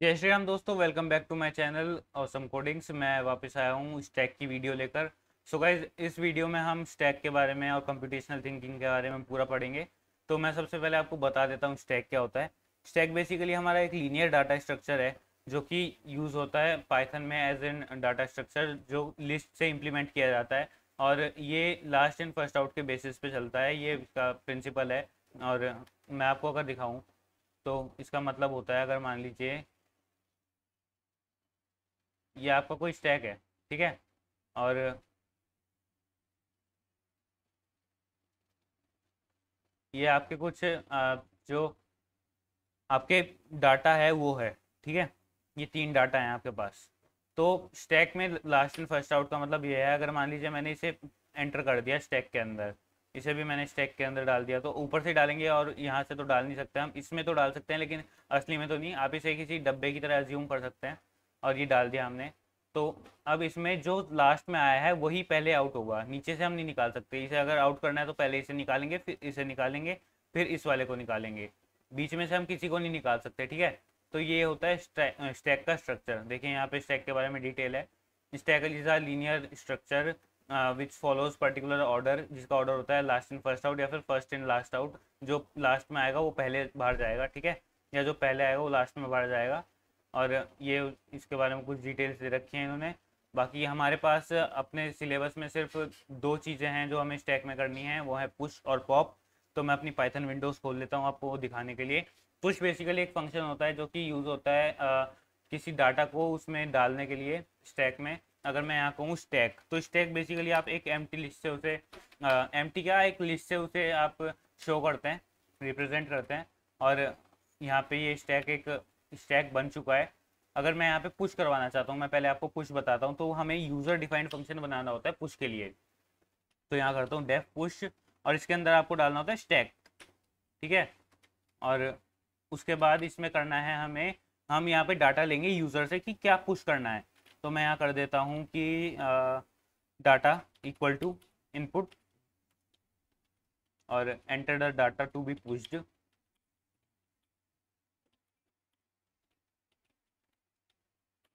जय श्री राम दोस्तों welcome back to my channel awesome codings मैं वापस आया हूँ स्टैक की वीडियो लेकर। सो so गाइज़ इस वीडियो में हम स्टैक के बारे में और कंप्यूटेशनल थिंकिंग के बारे में पूरा पढ़ेंगे। तो मैं सबसे पहले आपको बता देता हूँ स्टैक क्या होता है। स्टैक बेसिकली हमारा एक लीनियर डाटा स्ट्रक्चर है, जो कि यूज़ होता है पाइथन में एज एन डाटा स्ट्रक्चर जो लिस्ट से इम्प्लीमेंट किया जाता है। और ये लास्ट एंड फ़र्स्ट आउट के बेसिस पे चलता है, ये इसका प्रिंसिपल है। और मैं आपको अगर दिखाऊँ तो इसका मतलब होता है, अगर मान लीजिए ये आपका कोई स्टैक है, ठीक है? और ये आपके कुछ जो आपके डाटा है, वो है, ठीक है? ये तीन डाटा हैं आपके पास। तो स्टैक में लास्ट एंड फ़र्स्ट आउट का मतलब ये है, अगर मान लीजिए मैंने इसे एंटर कर दिया स्टैक के अंदर, इसे भी मैंने स्टैक के अंदर डाल दिया तो ऊपर से डालेंगे और यहाँ से तो डाल नहीं सकते हम, इसमें तो डाल सकते हैं, लेकिन असली में तो नहीं, आप इसे किसी डब्बे की तरह एज्यूम कर सकते हैं। और ये डाल दिया हमने। तो अब इसमें जो लास्ट में आया है, वही पहले आउट होगा। नीचे से हम नहीं निकाल सकते। इसे अगर आउट करना है तो पहले इसे निकालेंगे, फिर इसे निकालेंगे, फिर इस वाले को निकालेंगे। बीच में से हम किसी को नहीं निकाल सकते, ठीक है? तो ये होता है स्टैक का स्ट्रक्चर देखिए यहाँ पे स्टैक के बारे में डिटेल है। Stack is a linear structure which follows particular order जिसका ऑर्डर होता है लास्ट इन फ़र्स्ट आउट या फिर फ़र्स्ट इन लास्ट आउट जो लास्ट में आएगा, वो पहले बाहर जाएगा, ठीक है? या जो पहले आएगा, वो लास्ट में बाहर जाएगा। और ये इसके बारे में कुछ डिटेल्स दे रखी हैं इन्होंने। बाकी हमारे पास अपने सिलेबस में सिर्फ़ दो चीज़ें हैं जो हमें स्टैक में करनी है वो है पुश और पॉप तो मैं अपनी पाइथन विंडोज़ खोल लेता हूँ आपको वो दिखाने के लिए। पुश बेसिकली एक फ़ंक्शन होता है जो कि यूज़ होता है आ, किसी डाटा को उसमें डालने के लिए स्टैक में। अगर मैं यहाँ कहूँ स्टैक तो स्टैक बेसिकली आप एक एम लिस्ट से उसे एम क्या? एक लिस्ट से उसे आप शो करते हैं रिप्रेजेंट करते हैं। और यहाँ पे ये स्टैक एक स्टैक बन चुका है। अगर मैं यहाँ पे पुश करवाना चाहता हूँ, मैं पहले आपको पुश बताता हूँ तो हमें यूज़र डिफाइंड फ़ंक्शन बनाना होता है पुश के लिए। तो यहाँ करता हूँ डेफ पुश और इसके अंदर आपको डालना होता है स्टैक ठीक है? और उसके बाद इसमें करना है हमें, हम यहाँ पे डाटा लेंगे यूज़र से कि क्या पुश करना है। तो मैं यहाँ कर देता हूँ कि डाटा इक्वल टू इनपुट और enter the data to be pushed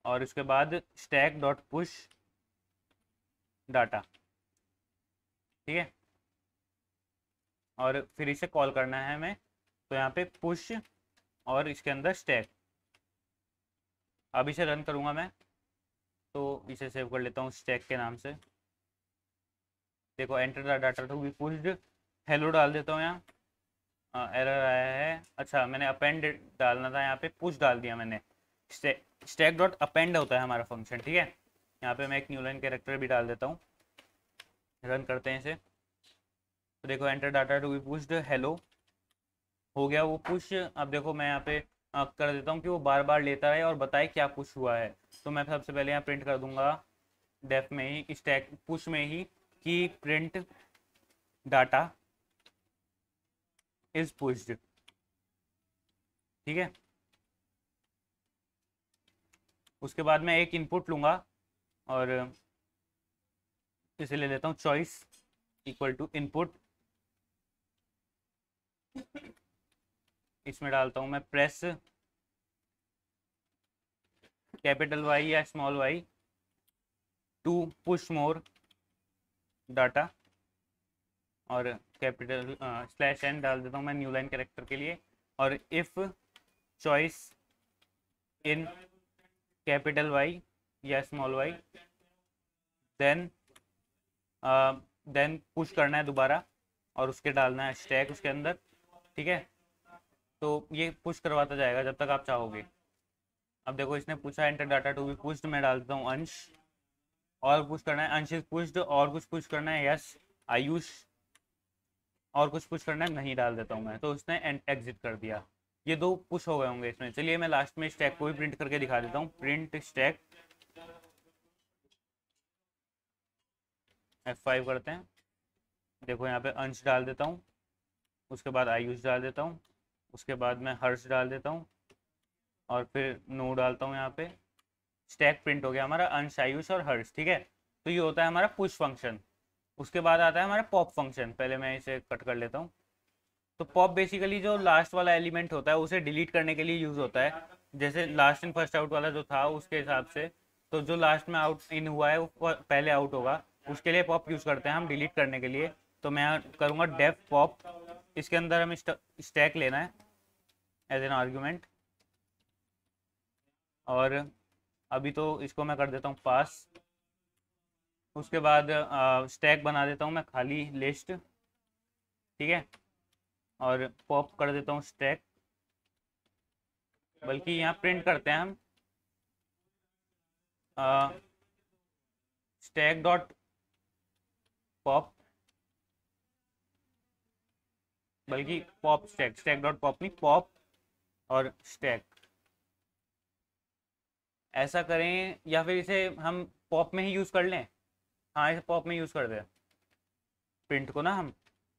और इसके बाद स्टैक डॉट पुश डाटा ठीक है? और फिर इसे कॉल करना है हमें तो यहाँ पे पुश और इसके अंदर स्टैक अब इसे रन करूँगा मैं तो इसे सेव कर लेता हूँ स्टैक के नाम से। देखो enter the data to be pushed hello डाल देता हूँ यहाँ। एरर आया है। अच्छा मैंने अपेंड डालना था यहाँ पे पुश डाल दिया मैंने। स्टैक डॉट अपेंड होता है हमारा फ़ंक्शन ठीक है? यहाँ पे मैं एक न्यू लाइन कैरेक्टर भी डाल देता हूँ। रन करते हैं इसे। तो देखो enter data to be pushed hello हो गया वो पुश अब देखो, मैं यहाँ पे कर देता हूँ कि वो बार बार लेता है और बताए क्या पुश हुआ है। तो मैं सबसे पहले यहाँ प्रिंट कर दूँगा डेफ में ही स्टैक पुश में ही कि प्रिंट डाटा इज़ पुश्ड ठीक है? उसके बाद मैं एक इनपुट लूँगा और इसे ले लेता हूँ चॉइस इक्वल टू इनपुट इसमें डालता हूँ मैं प्रेस कैपिटल वाई या small Y to push more data और कैपिटल स्लैश एन डाल देता हूँ मैं न्यू लाइन कैरेक्टर के लिए और if choice in capital Y या small Y then then push करना है दोबारा और उसके डालना है स्टैक उसके अंदर, ठीक है? तो ये पुश करवाता जाएगा जब तक आप चाहोगे। अब देखो इसने पूछा enter data to be pushed मैं डालता हूँ अंश। और पुश करना है, अंश इज़ पुश्ड और कुछ पुश करना है यस आयुष और कुछ पुश करना है, नहीं डाल देता हूँ मैं। तो उसने एग्जिट कर दिया। ये दो पुश हो गए होंगे इसमें। चलिए मैं लास्ट में स्टैक को भी प्रिंट करके दिखा देता हूँ। प्रिंट स्टैक एफ़ फाइव करते हैं। देखो यहाँ पे अंश डाल देता हूँ। उसके बाद आयुष डाल देता हूँ। उसके बाद मैं हर्ष डाल देता हूँ। और फिर नो डालता हूँ यहाँ पे। स्टैक प्रिंट हो गया हमारा अंश, आयुष और हर्ष, ठीक है? तो ये होता है हमारा पुश फ़ंक्शन उसके बाद आता है हमारा पॉप फ़ंक्शन पहले मैं इसे कट कर लेता हूँ। तो पॉप बेसिकली जो लास्ट वाला एलिमेंट होता है, उसे डिलीट करने के लिए यूज़ होता है। जैसे लास्ट इन फ़र्स्ट आउट वाला जो था, उसके हिसाब से तो जो लास्ट में आउट इन हुआ है, वो पहले आउट होगा। उसके लिए पॉप यूज़ करते हैं हम डिलीट करने के लिए। तो मैं करूँगा डेफ पॉप इसके अंदर हमें स्टैक लेना है एज एन आर्ग्यूमेंट और अभी तो इसको मैं कर देता हूँ पास उसके बाद स्टैक बना देता हूँ मैं खाली लिस्ट ठीक है? और पॉप कर देता हूँ स्टैक बल्कि यहाँ प्रिंट करते हैं हम। स्टैक डॉट पॉप बल्कि pop stack stack dot pop नहीं पॉप और स्टैक ऐसा करें या फिर इसे हम पॉप में ही यूज़ कर लें। हाँ इसे पॉप में यूज़ कर दें। प्रिंट को ना हम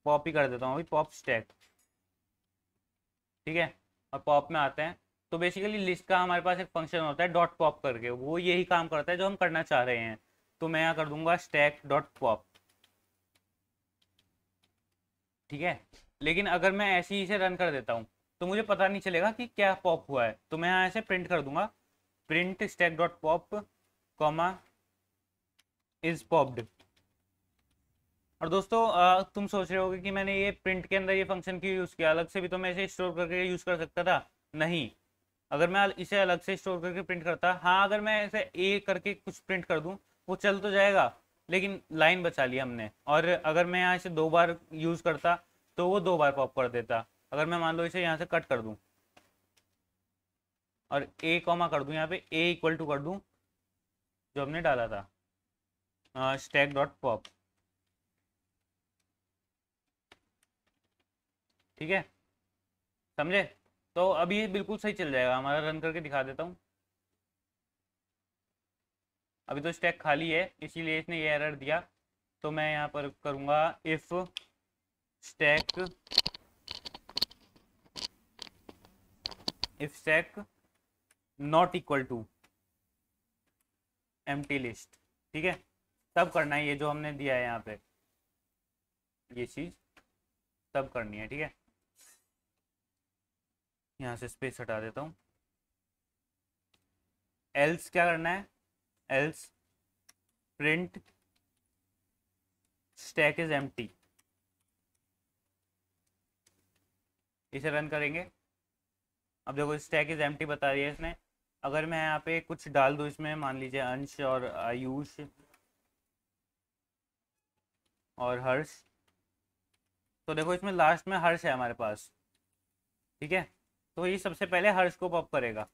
पॉप ही कर देता हूँ, अभी पॉप स्टैक ठीक है? और पॉप में आते हैं। तो बेसिकली लिस्ट का हमारे पास एक फ़ंक्शन होता है डॉट पॉप करके। वो यही काम करता है जो हम करना चाह रहे हैं। तो मैं यहाँ कर दूँगा स्टैक डॉट पॉप ठीक है? लेकिन अगर मैं ऐसे ही इसे रन कर देता हूँ तो मुझे पता नहीं चलेगा कि क्या पॉप हुआ है। तो मैं यहाँ ऐसे प्रिंट कर दूँगा। Print stack dot pop comma is popped और दोस्तों तुम सोच रहे होगे कि मैंने ये प्रिंट के अंदर ये फ़ंक्शन क्यों यूज़ किया? अलग से भी तो मैं इसे स्टोर करके यूज़ कर सकता था। नहीं। अगर मैं इसे अलग से स्टोर करके प्रिंट करता हाँ अगर मैं इसे ए करके कुछ प्रिंट कर दूँ, वो चल तो जाएगा, लेकिन लाइन बचा ली हमने। और अगर मैं यहाँ इसे दो बार यूज़ करता तो वो दो बार पॉप कर देता। अगर मैं मान लो इसे यहाँ से कट कर दूँ, और ए कॉमा कर दूँ, यहाँ पे ए इक्वल टू कर दूँ, जो हमने डाला था स्टैक डॉट पॉप ठीक है? समझे? तो अभी बिल्कुल सही चल जाएगा। हमारा रन करके दिखा देता हूँ। अभी तो स्टैक खाली है, इसीलिए इसने ये एरर दिया। तो मैं यहाँ पर करूँगा if stack if stack not equal to M list ठीक है? तब करना है ये जो हमने दिया है यहाँ पे। ये चीज़ तब करनी है, ठीक है? यहाँ से स्पेस हटा देता हूँ। एल्स क्या करना है? एल्स प्रिंट स्टैक इज़ एम इसे रन करेंगे। अब देखो स्टैक इज़ एम्प्टी बता रही है इसने। अगर मैं यहाँ पे कुछ डाल दूँ इसमें, मान लीजिए अंश और आयुष और हर्ष। तो देखो, इसमें लास्ट में हर्ष है हमारे पास। ठीक है? तो ये सबसे पहले हर्ष को पॉप करेगा।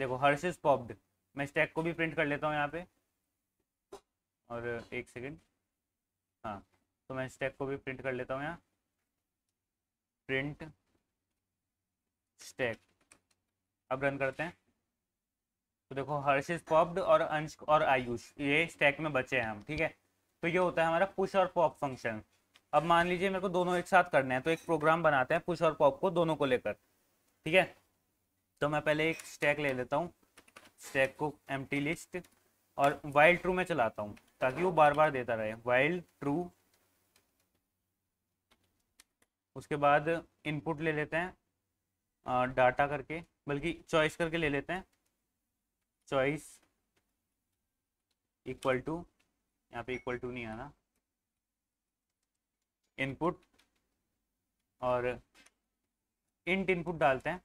देखो, हर्ष इज़ पॉप्ड मैं स्टैक को भी प्रिंट कर लेता हूँ यहाँ पे। और एक सेकेंड हाँ तो मैं स्टैक को भी प्रिंट कर लेता हूँ यहाँ। प्रिंट स्टैक अब रन करते हैं। तो देखो, हर्ष इज़ पॉप्ड और अंश और आयुष, ये स्टैक में बचे हैं हम, ठीक है? तो ये होता है हमारा पुश और पॉप फ़ंक्शन अब मान लीजिए मेरे को दोनों एक साथ करने हैं तो एक प्रोग्राम बनाते हैं पुश और पॉप को दोनों को लेकर। ठीक है? तो मैं पहले एक स्टैक ले लेता हूँ। स्टैक को एम लिस्ट और वाइल्ड ट्रू में चलाता हूँ, ताकि वो बार बार देता रहे। वाइल्ड ट्रू उसके बाद इनपुट ले लेते हैं डाटा करके, बल्कि चॉइस करके ले लेते हैं। चॉइस इक्वल टू यहाँ पे इक्वल टू नहीं आना। इनपुट और इंट इनपुट डालते हैं।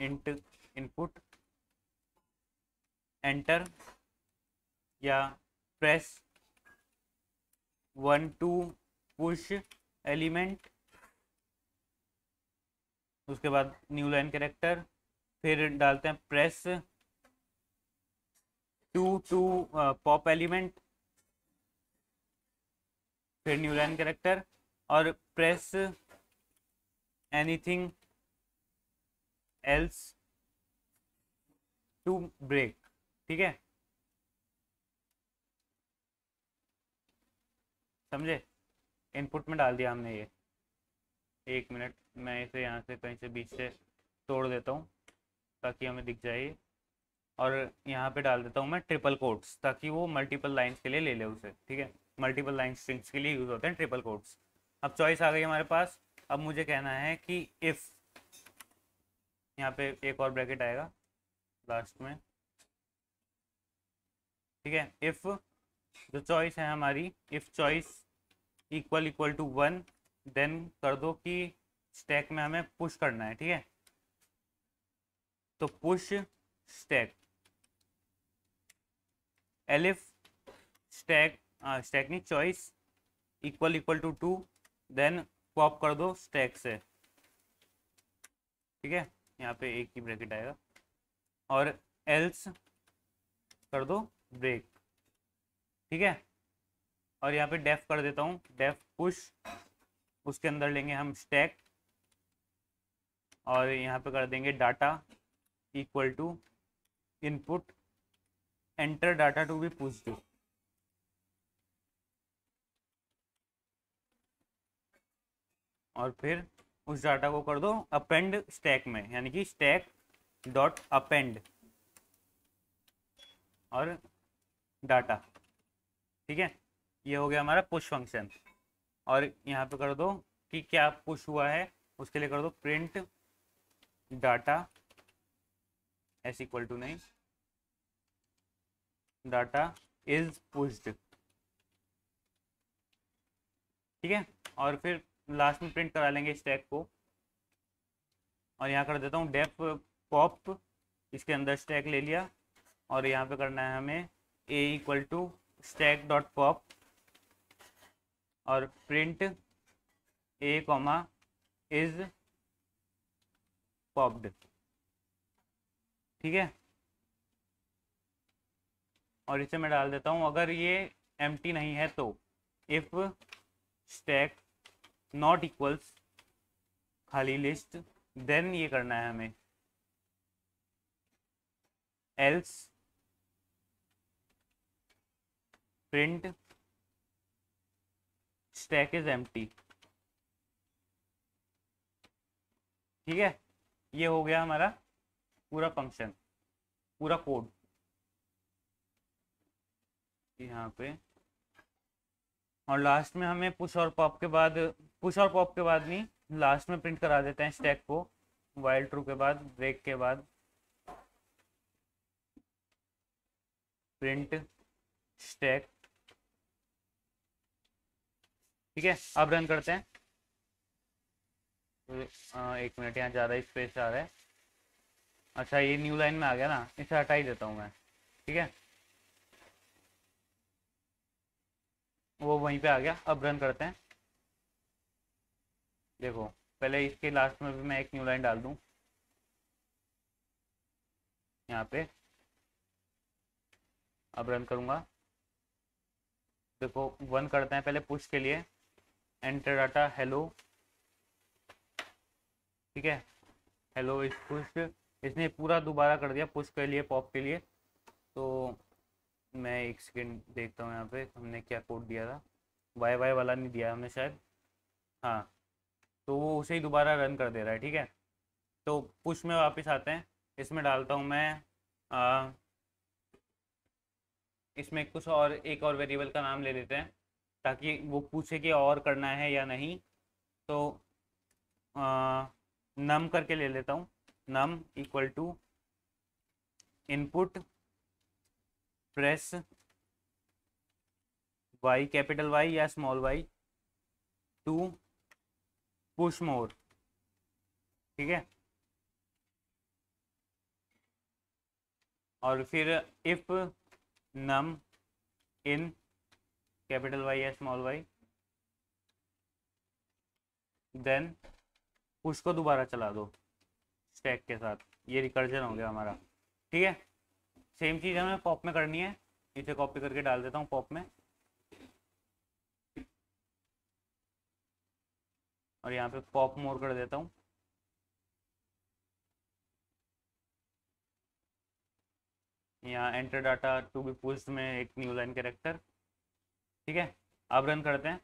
इंट इनपुट एंटर या press one to push element उसके बाद न्यू लाइन कैरेक्टर फिर डालते हैं press two to pop element फिर न्यू लाइन कैरेक्टर और press anything else to break, ठीक है? समझे? इनपुट में डाल दिया हमने ये। एक मिनट, मैं इसे यहाँ से कहीं से बीच से तोड़ देता हूँ, ताकि हमें दिख जाए और यहाँ पे डाल देता हूँ मैं ट्रिपल कोट्स ताकि वो मल्टीपल लाइंस के लिए ले ले उसे, ठीक है? मल्टीपल लाइन स्ट्रिंग्स के लिए यूज़ होते हैं ट्रिपल कोट्स अब चॉइस आ गई हमारे पास। अब मुझे कहना है कि इफ़ यहाँ पे एक और ब्रैकेट आएगा लास्ट में। ठीक है? इफ़ जो चॉइस है हमारी if choice equal equal to one then कर दो कि स्टैक में हमें पुश करना है, ठीक है? तो push stack elif stack stack नहीं choice equal equal to two then pop कर दो स्टैक से। ठीक है? यहाँ पे एक ही ब्रैकेट आएगा। और एल्स कर दो ब्रेक ठीक है? और यहाँ पे डेफ कर देता हूँ। डेफ पुश उसके अंदर लेंगे हम स्टैक और यहाँ पे कर देंगे data equal to input enter data to be push to और फिर उस डाटा को कर दो अपेंड स्टैक में, यानी कि स्टैक डॉट अपेंड और डाटा ठीक है? ये हो गया हमारा पुश फ़ंक्शन और यहाँ पे कर दो कि क्या पुश हुआ है, उसके लिए कर दो print data s equal to नहीं। डाटा इज़ पुश्ड ठीक है? और फिर लास्ट में प्रिंट करा लेंगे स्टैक को। और यहाँ कर देता हूँ डेफ पॉप इसके अंदर स्टैक ले लिया। और यहाँ पे करना है हमें a equal to stack dot pop और print a comma is popped ठीक है? और इसे मैं डाल देता हूँ। अगर ये एम नहीं है तो इफ़ स्टैक नॉट इक्वल्स खाली लिस्ट देन ये करना है हमें। Else print stack is empty ठीक है? ये हो गया हमारा पूरा फ़ंक्शन पूरा कोड यहाँ पे। और लास्ट में हमें पुश और पॉप के बाद पुश और पॉप के बाद नहीं लास्ट में प्रिंट करा देते हैं स्टैक को वाइल्ड ट्रू के बाद ब्रेक के बाद। प्रिंट स्टैक ठीक है, अब रन करते हैं। एक मिनट यहाँ ज़्यादा स्पेस आ रहा है। अच्छा ये न्यू लाइन में आ गया ना, इसे हटा ही देता हूँ मैं। ठीक है? वो वहीं पे आ गया, अब रन करते हैं। देखो, पहले इसके लास्ट में भी मैं एक न्यू लाइन डाल दूँ। यहाँ पे। अब रन करूँगा। देखो वन करते हैं पहले पुश के लिए। एंटर डाटा हेलो ठीक है? हेलो इस पुश इसने पूरा दोबारा कर दिया पुश के लिए पॉप के लिए। तो मैं एक सेकेंड देखता हूँ यहाँ पे, हमने क्या कोड दिया था। वाई वाई वाला नहीं दिया हमने शायद। हाँ। तो वो उसे ही दोबारा रन कर दे रहा है ठीक है? तो पुश में वापस आते हैं। इसमें डालता हूँ मैं आ, इसमें कुछ और एक और वेरिएबल का नाम ले लेते हैं ताकि वो पूछे कि और करना है या नहीं। तो आ, नम करके ले लेता हूँ। Num equal to input press Y capital Y या small Y to push more. ठीक है? और फिर if num in capital Y या स्मॉल वाई देन पुश को दोबारा चला दो स्टैक के साथ। ये रिकर्जन हो गया हमारा। ठीक है? सेम चीज़ हमें पॉप में करनी है। इसे कॉपी करके डाल देता हूँ पॉप में। और यहाँ पे पॉप मोर कर देता हूँ। यहाँ enter data to be pushed में एक न्यू लाइन कैरेक्टर ठीक है? अब रन करते हैं।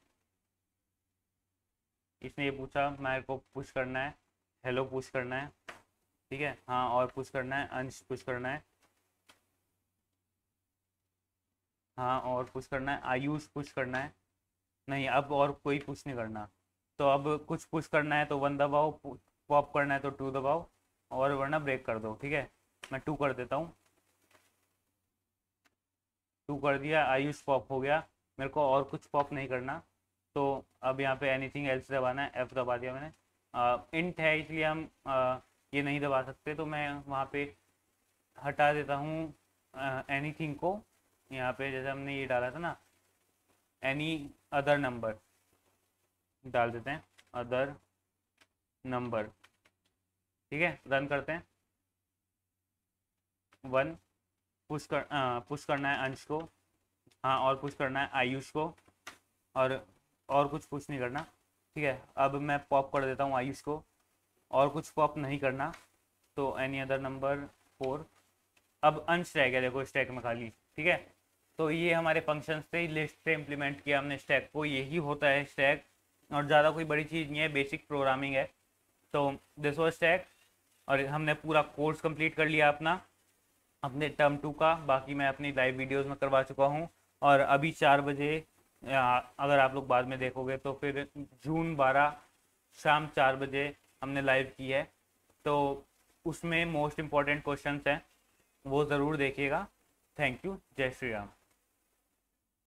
इसने ये पूछा, मेरे को पुश करना है। हेलो पुश करना है। ठीक है? हाँ और पुश करना है। अंश पुश करना है। हाँ और पुश करना है। आयुष पुश करना है। नहीं, अब और कोई पुश नहीं करना। तो अब कुछ पुश करना है तो वन दबाओ पॉप करना है तो टू दबाओ और वरना ब्रेक कर दो ठीक है? मैं टू कर देता हूँ। टू कर दिया आयुष पॉप हो गया। मेरे को और कुछ पॉप नहीं करना। तो अब यहाँ पे एनीथिंग एल्स दबाना है एफ़ दबा दिया मैंने। इंट है इसलिए हम आ, ये नहीं दबा सकते तो मैं वहाँ पे हटा देता हूँ एनीथिंग को। यहाँ पे जैसे हमने ये डाला था ना एनी अदर नंबर डाल देते हैं अदर नंबर ठीक है? रन करते हैं। वन पुश कर पुश करना है अंश को। हाँ और पुश करना है आयुष को। और और कुछ पुश नहीं करना, ठीक है? अब मैं पॉप कर देता हूँ आयुष को। और कुछ पॉप नहीं करना तो एनी अदर नंबर फोर अब अंश रह गया, देखो स्टैक में खाली, ठीक है? तो ये हमारे फ़ंक्शंस थे लिस्ट से इम्प्लीमेंट किया हमने स्टैक को। यही होता है स्टैक और ज़्यादा कोई बड़ी चीज़ नहीं है बेसिक प्रोग्रामिंग है। तो दिस वॉज़ स्टैक और हमने पूरा कोर्स कंप्लीट कर लिया अपना, अपने टर्म टू का। बाकी मैं अपनी लाइव वीडियोस में करवा चुका हूँ और अभी चार बजे अगर आप लोग बाद में देखोगे तो फिर जून बारह शाम चार बजे हमने लाइव की है। तो उसमें मोस्ट इंपॉर्टेंट क्वेश्चन हैं, वो ज़रूर देखिएगा। थैंक यू जय श्री राम।